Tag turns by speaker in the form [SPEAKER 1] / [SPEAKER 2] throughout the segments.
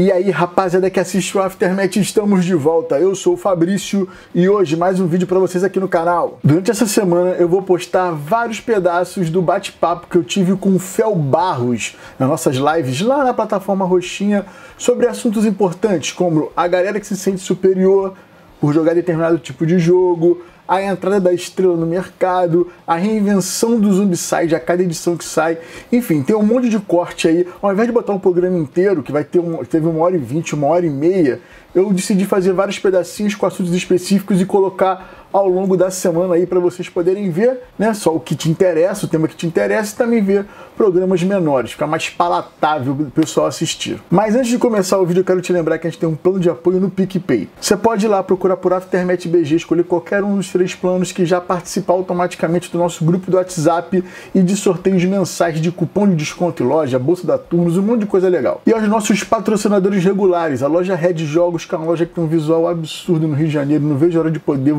[SPEAKER 1] E aí, rapaziada que assiste o Aftermath, estamos de volta. Eu sou o Fabrício e hoje mais um vídeo para vocês aqui no canal. Durante essa semana eu vou postar vários pedaços do bate-papo que eu tive com o Fel Barros nas nossas lives lá na plataforma Roxinha sobre assuntos importantes como a galera que se sente superior por jogar determinado tipo de jogo, a entrada da estrela no mercado, a reinvenção do Zombicide a cada edição que sai. Enfim, tem um monte de corte aí. Ao invés de botar um programa inteiro, que vai ter um, teve uma hora e vinte, uma hora e meia, eu decidi fazer vários pedacinhos com assuntos específicos e colocar ao longo da semana aí para vocês poderem ver, né, só o que te interessa, o tema que te interessa e também ver programas menores, ficar mais palatável o pessoal assistir. Mas antes de começar o vídeo, eu quero te lembrar que a gente tem um plano de apoio no PicPay. Você pode ir lá procurar por Aftermath BG, escolher qualquer um dos três planos que já participa automaticamente do nosso grupo do WhatsApp e de sorteios mensais de cupom de desconto em loja, bolsa da Turnos, um monte de coisa legal. E aos nossos patrocinadores regulares, a loja Red Jogos, que é uma loja que tem um visual absurdo no Rio de Janeiro, não vejo a hora de poder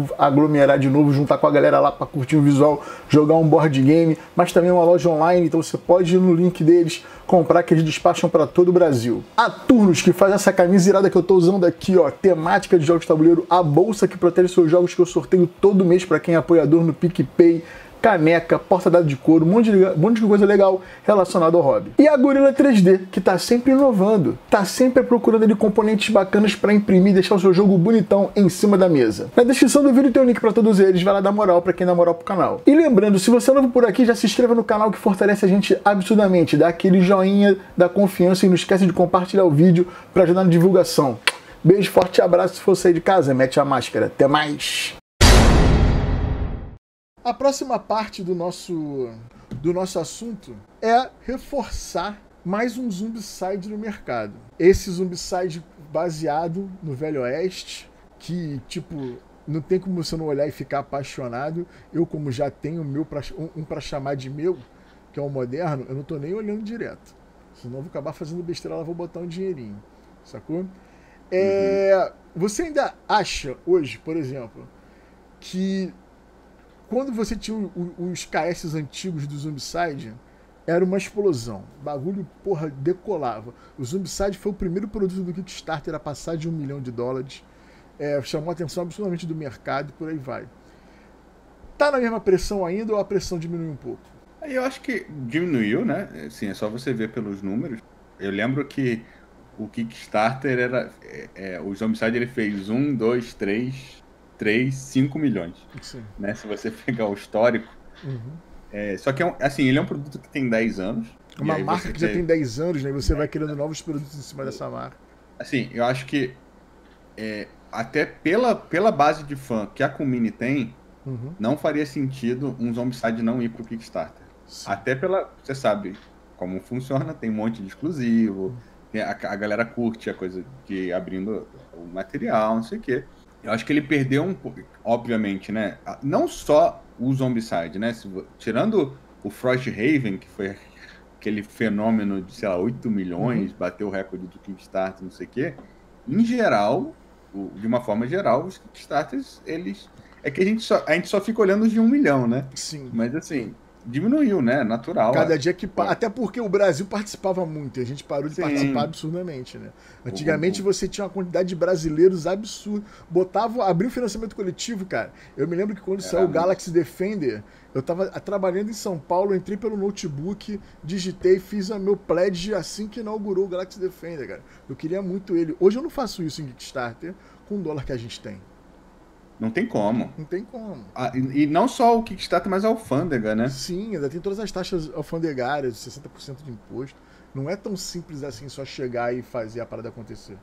[SPEAKER 1] de novo, juntar com a galera lá para curtir o visual, jogar um board game, mas também uma loja online, então você pode ir no link deles, comprar que eles despacham para todo o Brasil. A Turnos, que faz essa camisa irada que eu tô usando aqui, ó, temática de jogos de tabuleiro, a bolsa que protege seus jogos que eu sorteio todo mês para quem é apoiador no PicPay caneca, porta-dado de couro, um monte de, um monte de coisa legal relacionada ao hobby. E a Gorilla 3D, que está sempre inovando, está sempre procurando ali componentes bacanas para imprimir e deixar o seu jogo bonitão em cima da mesa. Na descrição do vídeo tem o link para todos eles, vai lá dar moral para quem dá moral pro canal. E lembrando, se você é novo por aqui, já se inscreva no canal que fortalece a gente absurdamente, dá aquele joinha da confiança e não esquece de compartilhar o vídeo para ajudar na divulgação. Beijo, forte abraço. Se for sair de casa, mete a máscara. Até mais! A próxima parte do nosso, do nosso assunto é reforçar mais um Zombicide no mercado. Esse Zombicide baseado no Velho Oeste, que, tipo, não tem como você não olhar e ficar apaixonado. Eu, como já tenho meu pra, um, um para chamar de meu, que é o moderno, eu não tô nem olhando direto. Senão eu vou acabar fazendo besteira lá, vou botar um dinheirinho. Sacou? É, uhum. Você ainda acha hoje, por exemplo, que quando você tinha os KS antigos do Zombicide, era uma explosão. O bagulho, porra, decolava. O Zombicide foi o primeiro produto do Kickstarter a passar de um milhão de dólares. É, chamou a atenção absolutamente do mercado e por aí vai. Tá na mesma pressão ainda ou a pressão diminuiu um pouco?
[SPEAKER 2] Eu acho que diminuiu, né? Sim, é só você ver pelos números. Eu lembro que o Kickstarter era. É, é, o Zombicide ele fez um, dois, três, 3, 5 milhões. Sim. Né? Se você pegar o histórico. Uhum. É, só que, é um, assim, ele é um produto que tem 10 anos.
[SPEAKER 1] Uma marca que já tem 10 anos, né? E você é. vai criando novos produtos em cima dessa marca.
[SPEAKER 2] Assim, eu acho que é, até pela, pela base de fã que a Kumini tem, uhum. não faria sentido um Zombicide não ir pro Kickstarter. Sim. Até pela. Você sabe como funciona, tem um monte de exclusivo, uhum. a, a galera curte a coisa de abrindo o material, não sei o quê. Eu acho que ele perdeu um pouco, obviamente, né? Não só o Zombicide, né? Tirando o Frosthaven, que foi aquele fenômeno de, sei lá, 8 milhões, uhum. bateu o recorde do Kickstarter, não sei o quê. Em geral, de uma forma geral, os Kickstarters, eles. É que a gente só, a gente só fica olhando os de um milhão, né?
[SPEAKER 1] Sim.
[SPEAKER 2] Mas assim, diminuiu, né? Natural.
[SPEAKER 1] Cada dia que. Pa... Até porque o Brasil participava muito e a gente parou de Sim. participar absurdamente, né? Antigamente você tinha uma quantidade de brasileiros absurda. Botava. Abriu financiamento coletivo, cara. Eu me lembro que quando Era saiu o Galaxy Defender, eu tava trabalhando em São Paulo, entrei pelo notebook, digitei, fiz o meu pledge assim que inaugurou o Galaxy Defender, cara. Eu queria muito ele. Hoje eu não faço isso em Kickstarter com o dólar que a gente tem.
[SPEAKER 2] Não tem como.
[SPEAKER 1] Não tem como.
[SPEAKER 2] Ah, e, e, não só o Kickstarter, mas a alfândega, né?
[SPEAKER 1] Sim, ainda tem todas as taxas alfandegárias, 60% de imposto. Não é tão simples assim só chegar e fazer a parada acontecer.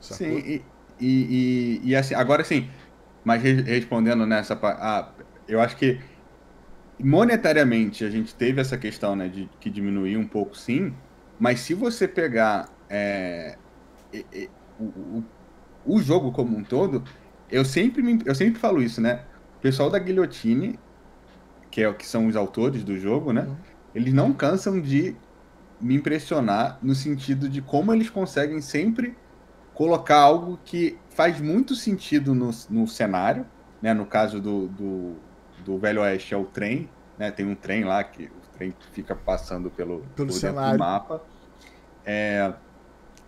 [SPEAKER 2] Sacou? Sim, e, e, e, assim, agora sim, mas respondendo nessa ah, eu acho que monetariamente a gente teve essa questão, né, de que diminuiu um pouco sim, mas se você pegar é, o, o, o jogo como um todo, eu sempre, me, eu sempre falo isso, né? O pessoal da Guilhotine, que, é, que são os autores do jogo, né? Uhum. Eles não cansam de me impressionar no sentido de como eles conseguem sempre colocar algo que faz muito sentido no, no cenário, né? No caso do, do, do Velho Oeste é o trem, né? Tem um trem lá que o trem fica passando pelo,
[SPEAKER 1] pelo cenário.
[SPEAKER 2] mapa. É,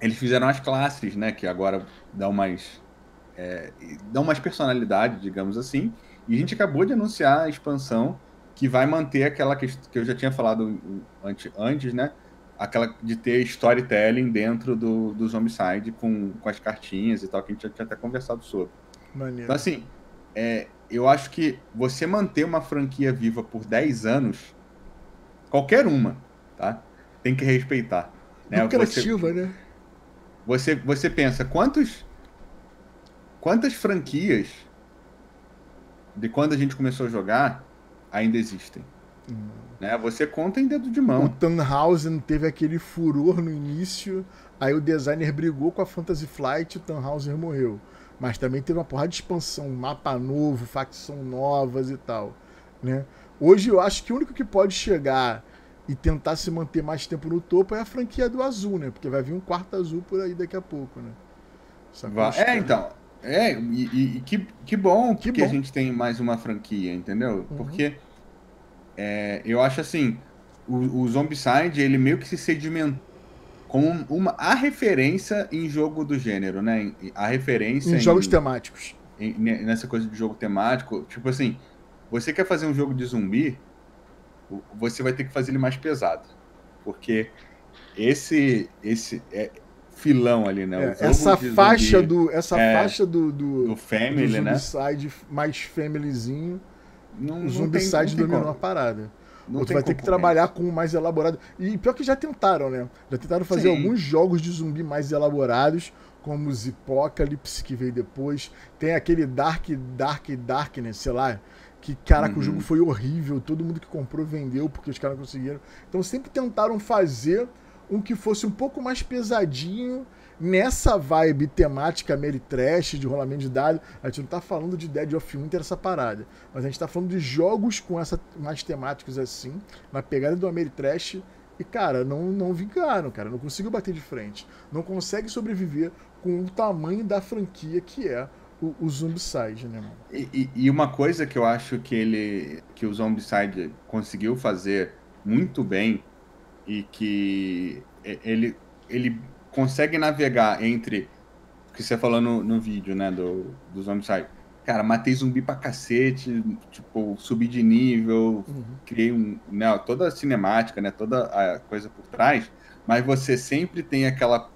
[SPEAKER 2] eles fizeram as classes, né? Que agora dão mais. É, dão mais personalidade, digamos assim. E a gente acabou de anunciar a expansão que vai manter aquela que, que eu já tinha falado antes, antes, né? Aquela de ter storytelling dentro do, do Zombicide com, com as cartinhas e tal, que a gente já tinha até conversado sobre. Maneiro. Então, assim, é, eu acho que você manter uma franquia viva por 10 anos, qualquer uma, tá? Tem que respeitar.
[SPEAKER 1] Né? Lucrativa, você, né?
[SPEAKER 2] Você, você pensa, quantos, quantas franquias de quando a gente começou a jogar ainda existem? Hum. Né? Você conta em dedo de mão.
[SPEAKER 1] O Tannhausen teve aquele furor no início, aí o designer brigou com a Fantasy Flight e o Tannhausen morreu. Mas também teve uma porrada de expansão, mapa novo, facção novas e tal. Né? Hoje eu acho que o único que pode chegar e tentar se manter mais tempo no topo é a franquia do azul, né? Porque vai vir um quarto azul por aí daqui a pouco, né?
[SPEAKER 2] É, então. É, e, e, que, que bom que, que bom. a gente tem mais uma franquia, entendeu? Uhum. Porque é, eu acho assim, o, o Zombicide, ele meio que se sedimentou como uma, a referência em jogo do gênero, né? A referência
[SPEAKER 1] em, em jogos temáticos.
[SPEAKER 2] Em, nessa coisa de jogo temático. Tipo assim, você quer fazer um jogo de zumbi, você vai ter que fazer ele mais pesado. Porque esse esse é filão ali, né?
[SPEAKER 1] É, essa faixa do essa
[SPEAKER 2] é,
[SPEAKER 1] faixa do do,
[SPEAKER 2] do family, do né?
[SPEAKER 1] Side mais familyzinho. Não, o Zombicide dominou a parada. Não vai ter que trabalhar com o mais elaborado. E pior que já tentaram, né? Já tentaram fazer Sim. alguns jogos de zumbi mais elaborados, como os Apocalypse, que veio depois. Tem aquele Dark, Dark, Darkness, sei lá. Que, caraca, uhum. o jogo foi horrível. Todo mundo que comprou vendeu porque os caras não conseguiram. Então sempre tentaram fazer um que fosse um pouco mais pesadinho nessa vibe temática Trash, de rolamento de dados. A gente não tá falando de Dead of Winter, essa parada. Mas a gente tá falando de jogos com essa mais temáticos assim, na pegada do Trash. E, cara, não, não vingaram, cara. Não conseguiu bater de frente. Não consegue sobreviver com o tamanho da franquia que é o, o Zombicide, né, mano?
[SPEAKER 2] E, e, uma coisa que eu acho que ele. que o Zombicide conseguiu fazer muito bem e que ele, ele consegue navegar entre o que você falou no, no vídeo, né, do, do Zombicide. Cara, matei zumbi pra cacete, tipo, subi de nível, uhum. criei um, né, toda a cinemática, né, toda a coisa por trás, mas você sempre tem aquela,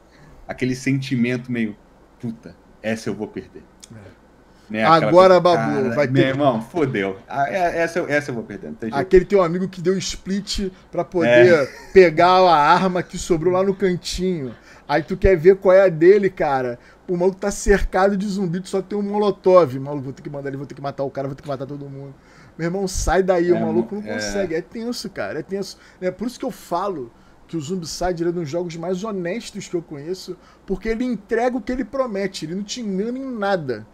[SPEAKER 2] aquele sentimento meio, puta, essa eu vou perder. É.
[SPEAKER 1] Né, Agora, Babu, cara, vai ter.
[SPEAKER 2] Meu irmão, fodeu. Ah, é, essa, essa eu vou perder.
[SPEAKER 1] Aquele teu amigo que deu split pra poder é. pegar a arma que sobrou lá no cantinho. Aí tu quer ver qual é a dele, cara. O maluco tá cercado de zumbi, tu só tem um molotov. Maluco, vou ter que mandar ele, vou ter que matar o cara, vou ter que matar todo mundo. Meu irmão, sai daí, é, o maluco não é... consegue. É tenso, cara, é tenso. É por isso que eu falo que o Zombicide é um dos jogos mais honestos que eu conheço, porque ele entrega o que ele promete, ele não te engana em nada.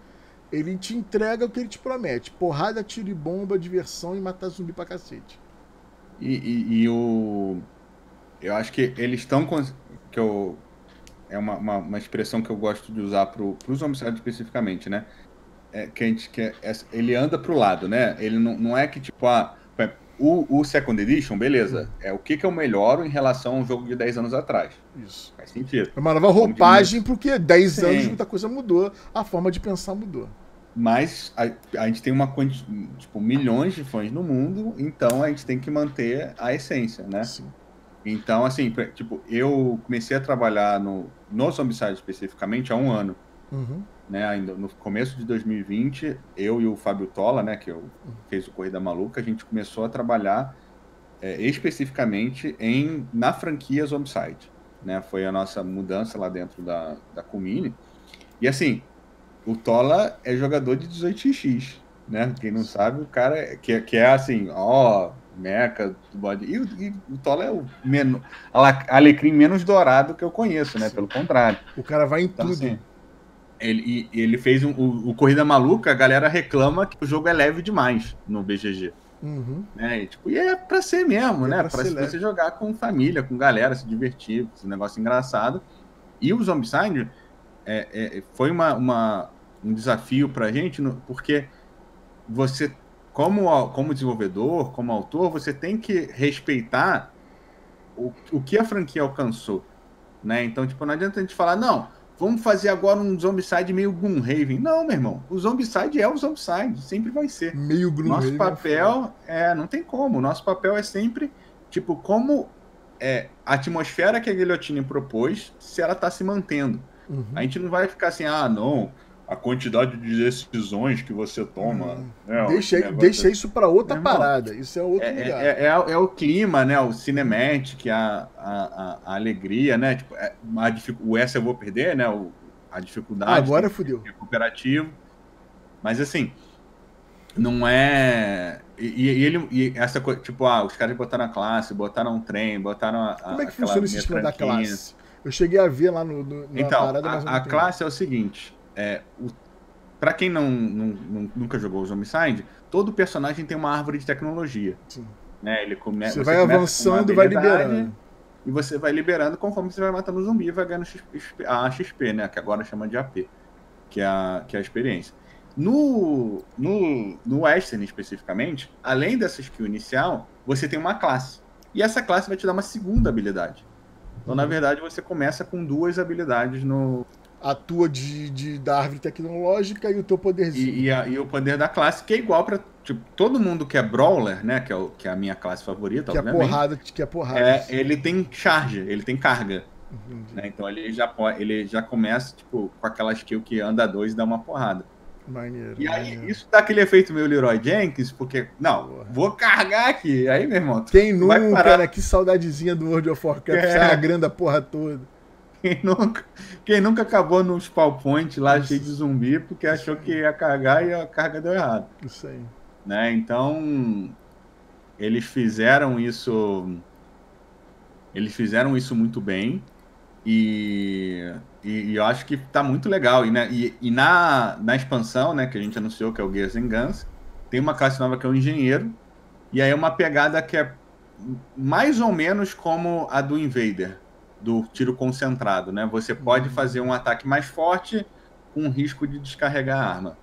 [SPEAKER 1] Ele te entrega o que ele te promete: porrada, tiro e bomba, diversão e matar zumbi pra cacete.
[SPEAKER 2] E, e, e o. Eu acho que eles estão. Que eu é uma, uma, uma, expressão que eu gosto de usar para os homicídios especificamente, né? É, que a gente, que é, ele anda para o lado, né? Ele não, não é que, tipo, ah, o, o Second Edition, beleza, é o que, que eu melhoro em relação a um jogo de 10 anos atrás.
[SPEAKER 1] Isso.
[SPEAKER 2] Faz sentido.
[SPEAKER 1] É uma nova roupagem, porque 10 Sim. anos muita coisa mudou, a forma de pensar mudou.
[SPEAKER 2] Mas a, a gente tem uma tipo, milhões de fãs no mundo, então a gente tem que manter a essência, né? Sim. Então, assim, tipo, eu comecei a trabalhar no, no Zombicide especificamente há um ano. Uhum. Né, ainda no começo de 2020, eu e o Fábio Tola, né, que eu, fez o Corrida Maluca, a gente começou a trabalhar é, especificamente em, na franquia Zombicide. Né, foi a nossa mudança lá dentro da, da Comini. E assim, o Tola é jogador de 18x, né? Quem não sabe, o cara é, que, que é assim, ó, meca do bode. E, e, o Tola é o menos, alecrim menos dourado que eu conheço, né? Pelo contrário.
[SPEAKER 1] O cara vai em então, tudo. Assim,
[SPEAKER 2] ele, ele fez um, o, o, Corrida Maluca, a galera reclama que o jogo é leve demais no BGG. Uhum. Né? E, tipo, e é pra ser mesmo, é né? Pra, pra você jogar com família, com galera, se divertir, esse negócio engraçado. E o Zombicide é, é, foi uma, uma, um desafio pra gente, no, porque você como, como desenvolvedor, como autor, você tem que respeitar o, o que a franquia alcançou. né? Então, tipo, não adianta a gente falar, não, vamos fazer agora um Zombicide meio Gloomhaven. Não, meu irmão, o Zombicide é o Zombicide, sempre vai ser.
[SPEAKER 1] Meio
[SPEAKER 2] Gloomhaven. Nosso é papel, é, não tem como, nosso papel é sempre, tipo, como é, a atmosfera que a guilhotina propôs, se ela tá se mantendo. Uhum. A gente não vai ficar assim, ah, não, a quantidade de decisões que você toma. Hum.
[SPEAKER 1] Né, deixa, deixa isso para outra parada. Isso é outro é, lugar.
[SPEAKER 2] É, é, é, o clima, né? O cinematic, a, a, a, alegria, né? Tipo, é, a, o S eu vou perder, né? O, a dificuldade.
[SPEAKER 1] Agora fudeu.
[SPEAKER 2] Cooperativo. Mas assim, não é. E, e, ele. E essa coisa, tipo, ah, os caras botaram a classe, botaram um trem, botaram a.
[SPEAKER 1] Como é que funciona o sistema da classe? Eu cheguei a ver lá no. no
[SPEAKER 2] então, parada, a, a classe é o seguinte é, para quem não, não, nunca jogou os Homicide, todo personagem tem uma árvore de tecnologia. Sim. Né? Ele come,
[SPEAKER 1] você, você vai avançando e vai liberando.
[SPEAKER 2] E você vai liberando conforme você vai matando o zumbi e vai ganhando a XP, né? Que agora chama de AP, que é a, que é a experiência. No, no, no Western, especificamente, além dessa skill inicial, você tem uma classe. E essa classe vai te dar uma segunda habilidade. Então, na uhum. verdade, você começa com duas habilidades no,
[SPEAKER 1] a tua de, de, da árvore tecnológica e o teu poderzinho.
[SPEAKER 2] E, e, a, e o poder da classe, que é igual para tipo, todo mundo que é brawler, né? Que é, o, que é a minha classe favorita,
[SPEAKER 1] que é porrada, que é porrada.
[SPEAKER 2] É, ele tem charge, ele tem carga. Né? Então ele já, ele já começa tipo, com aquela skill que anda dois e dá uma porrada.
[SPEAKER 1] Maneiro,
[SPEAKER 2] e aí,
[SPEAKER 1] maneiro.
[SPEAKER 2] isso dá aquele efeito meio Leroy Jenkins, porque, não, Porra. vou carregar aqui. Aí, meu irmão.
[SPEAKER 1] Quem nunca, né? Que saudadezinha do World of Warcraft, é. sai a grande porra toda.
[SPEAKER 2] Quem nunca, quem nunca acabou no spawn point lá cheio de zumbi porque achou que ia carregar e a carga deu errado.
[SPEAKER 1] Isso aí.
[SPEAKER 2] Né? Então, eles fizeram isso. Eles fizeram isso muito bem. E, e, e eu acho que tá muito legal. E, né, e, e, na, na expansão, né, que a gente anunciou, que é o Gears and Guns, tem uma classe nova que é o engenheiro. E aí é uma pegada que é mais ou menos como a do Invader do tiro concentrado, né? Você pode uhum. fazer um ataque mais forte com risco de descarregar a arma,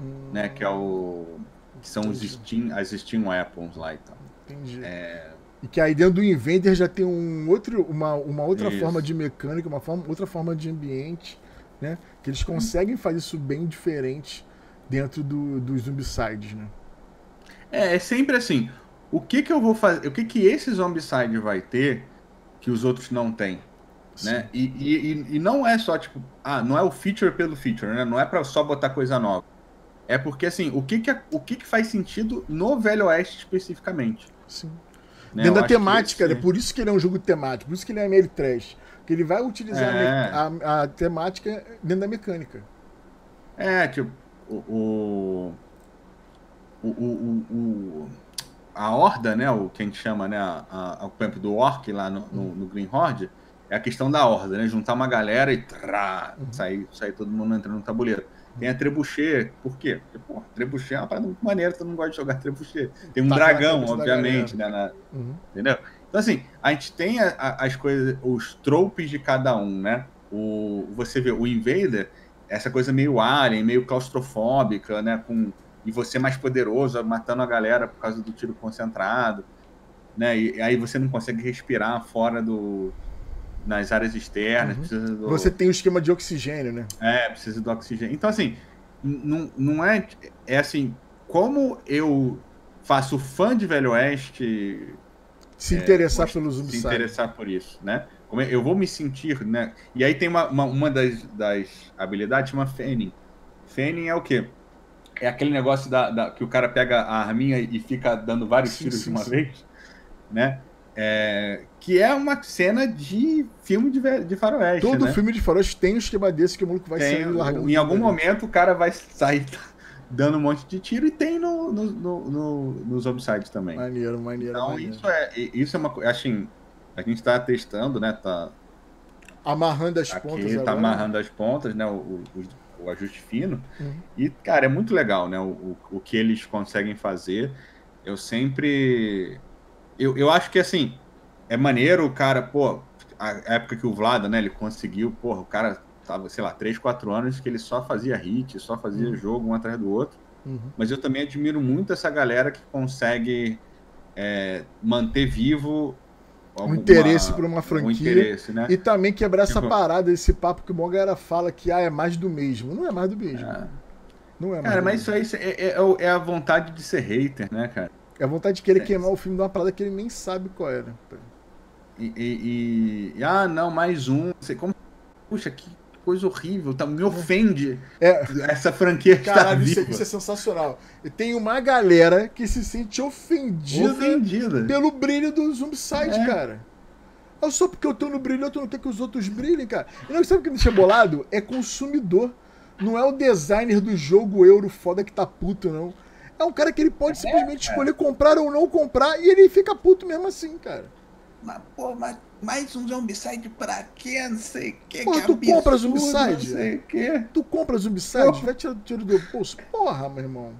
[SPEAKER 2] hum. né? Que é o que são os Steam, as Steam Weapons lá e tal.
[SPEAKER 1] Entendi. É... E que aí dentro do Invader já tem um outro, uma, uma outra isso. forma de mecânica, uma forma, outra forma de ambiente, né? Que eles conseguem fazer isso bem diferente dentro do, dos Zombicides, né?
[SPEAKER 2] É, é sempre assim. O que que eu vou fazer? O que que esse Zombicide vai ter? Que os outros não têm. Né? E, e, e, não é só, tipo, ah, não é o feature pelo feature, né? Não é para só botar coisa nova. É porque, assim, o que que, é, o que que faz sentido no Velho Oeste especificamente.
[SPEAKER 1] Sim. Né? Dentro Eu da temática, né? por isso que ele é um jogo temático, por isso que ele é meio trash. Que ele vai utilizar é. a, a, a, temática dentro da mecânica.
[SPEAKER 2] É, tipo, o, o, o, o a horda, né, o que a gente chama, né, a, a, o campo do orc lá no, no, no, Green Horde, é a questão da horda, né, juntar uma galera e trá, uhum. sair, sair todo mundo entrando no tabuleiro. Tem a trebuchet, por quê? Porque, pô, trebuchet é uma parada muito maneira, todo mundo gosta de jogar trebuchet. Tem um tá dragão, obviamente, né, na, uhum. entendeu? Então, assim, a gente tem a, a, as coisas, os tropes de cada um, né? O, você vê, o Invader, essa coisa meio alien, meio claustrofóbica, né, com e você mais poderoso, matando a galera por causa do tiro concentrado, né? E aí você não consegue respirar fora do nas áreas externas.
[SPEAKER 1] Uhum. Do... Você tem o um esquema de oxigênio, né?
[SPEAKER 2] É, precisa do oxigênio. Então assim, não, não é é assim, como eu faço fã de Velho Oeste
[SPEAKER 1] se é, interessar pelos
[SPEAKER 2] Se interessar por isso, né? Como eu vou me sentir, né? E aí tem uma, uma, uma das, das habilidades chama Fanning. Fanning é o quê? É aquele negócio da, da, que o cara pega a arminha e fica dando vários sim, tiros sim, de uma sim. vez, né? É, que é uma cena de filme de, de faroeste.
[SPEAKER 1] Todo
[SPEAKER 2] né?
[SPEAKER 1] filme de faroeste tem um esquema desse que o maluco vai tem, sair largando.
[SPEAKER 2] Em algum momento o cara vai sair dando um monte de tiro e tem no, no, no, no nos homicides também.
[SPEAKER 1] Maneiro, maneiro.
[SPEAKER 2] Então
[SPEAKER 1] maneiro.
[SPEAKER 2] isso é isso é uma coisa. Assim, a gente está testando, né? Tá
[SPEAKER 1] amarrando as
[SPEAKER 2] aqui,
[SPEAKER 1] pontas.
[SPEAKER 2] Tá agora. amarrando as pontas, né? Os, os o ajuste fino. Uhum. E, cara, é muito legal, né? O, o, o, que eles conseguem fazer. Eu sempre. Eu, eu acho que, assim, é maneiro o cara, pô, a época que o Vlada, né, ele conseguiu, pô, o cara tava, sei lá, 3, 4 anos que ele só fazia hit, só fazia uhum. jogo um atrás do outro. Uhum. Mas eu também admiro muito essa galera que consegue é, manter vivo
[SPEAKER 1] alguma, um interesse por uma franquia. Um interesse, né? E também quebrar tipo... essa parada, esse papo que o bom galera fala que ah, é mais do mesmo. Não é mais do mesmo. É.
[SPEAKER 2] Não é mais Cara, mas mesmo. isso aí é, é, é, a vontade de ser hater, né, cara?
[SPEAKER 1] É a vontade de querer queimar o filme de uma parada que ele nem sabe qual era.
[SPEAKER 2] E, e, e, ah, não, mais um. Sei como. Puxa, que coisa horrível, tá, me ofende é. essa franquia que
[SPEAKER 1] Caralho, tá viva. Isso, isso é sensacional. E tem uma galera que se sente ofendida, ofendida. pelo brilho do Zombicide, é. cara. Eu só porque eu tô no brilho, eu não quero que os outros brilhem, cara. E não sabe o que me deixa bolado? É consumidor. Não é o designer do jogo euro foda que tá puto, não. É um cara que ele pode é, simplesmente escolher comprar ou não comprar e ele fica puto mesmo assim, cara.
[SPEAKER 2] Mas, pô, mas mais um Zombicide pra quê? Não sei o que.
[SPEAKER 1] Porra,
[SPEAKER 2] que
[SPEAKER 1] tu absurdo, compra Zombicide? Não sei o quê. Tu compra Zombicide? Vai tirar tiro do bolso. Porra, meu irmão.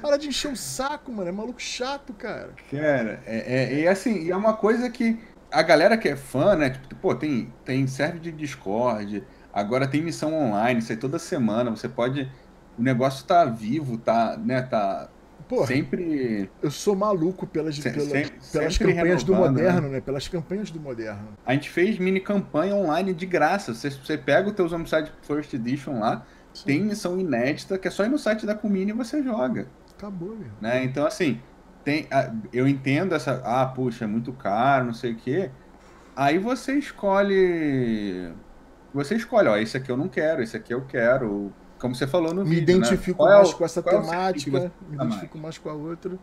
[SPEAKER 1] Para de encher o saco, mano. É maluco chato, cara.
[SPEAKER 2] Cara, é, é, é assim, é uma coisa que a galera que é fã, né? Tipo, pô, tem, tem serve de Discord, agora tem missão online, isso aí toda semana. Você pode. O negócio tá vivo, tá, né? Tá, Porra, sempre.
[SPEAKER 1] Eu sou maluco pelas, se, pela, sempre, pelas sempre campanhas do moderno, né? né? Pelas campanhas do moderno.
[SPEAKER 2] A gente fez mini campanha online de graça. Você, você pega o teu Zombicide First Edition lá, Sim. tem missão inédita, que é só ir no site da Comini e você joga.
[SPEAKER 1] Acabou, meu.
[SPEAKER 2] Né? Então, assim, tem, eu entendo essa. Ah, puxa, é muito caro, não sei o quê. Aí você escolhe. Você escolhe, ó, esse aqui eu não quero, esse aqui eu quero como você falou no
[SPEAKER 1] me
[SPEAKER 2] vídeo.
[SPEAKER 1] Me identifico né? mais é o, com essa é temática, me identifico mais com a outra.